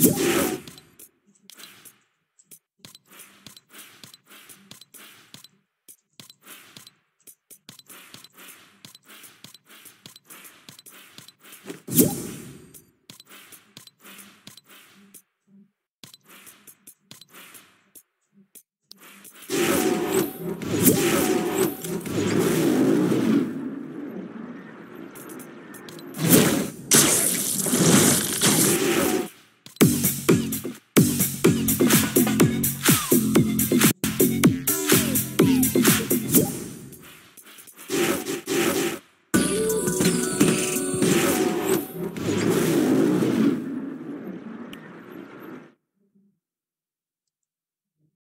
Yeah.